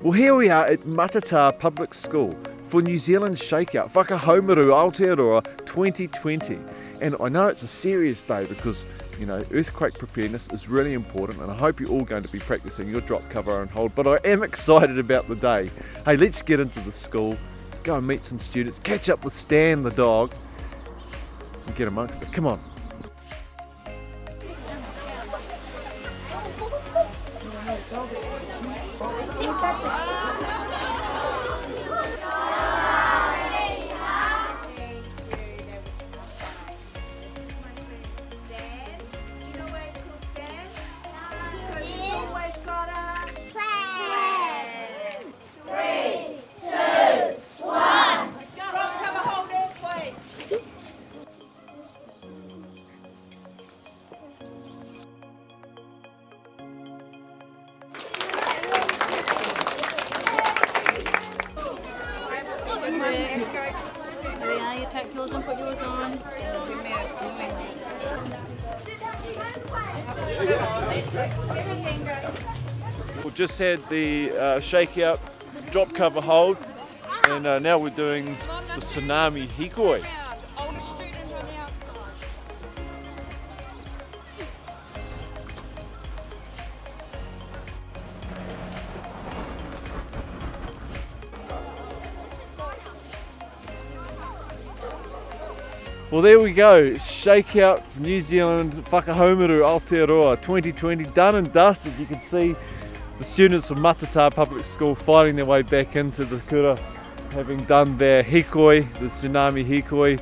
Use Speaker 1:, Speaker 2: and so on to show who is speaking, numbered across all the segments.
Speaker 1: Well, here we are at Matata Public School for New Zealand Shakeout, Whakahaumaru Aotearoa 2020. And I know it's a serious day because, you know, earthquake preparedness is really important and I hope you're all going to be practicing your drop cover and hold, but I am excited about the day. Hey, let's get into the school, go and meet some students, catch up with Stan the dog, and get amongst it. Come on.
Speaker 2: You
Speaker 3: take yours and put yours on.
Speaker 1: We've just had the uh, shakeout drop cover hold and uh, now we're doing the tsunami hikoi. Well, there we go. Shakeout New Zealand Whakahaumaru Aotearoa 2020 done and dusted. You can see the students from Matata Public School fighting their way back into the kura, having done their hikoi, the tsunami hikoi,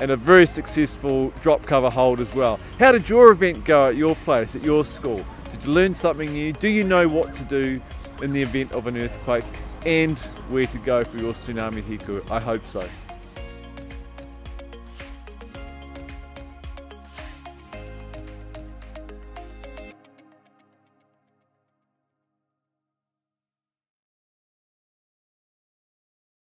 Speaker 1: and a very successful drop cover hold as well. How did your event go at your place, at your school? Did you learn something new? Do you know what to do in the event of an earthquake? And where to go for your tsunami hikoi? I hope so.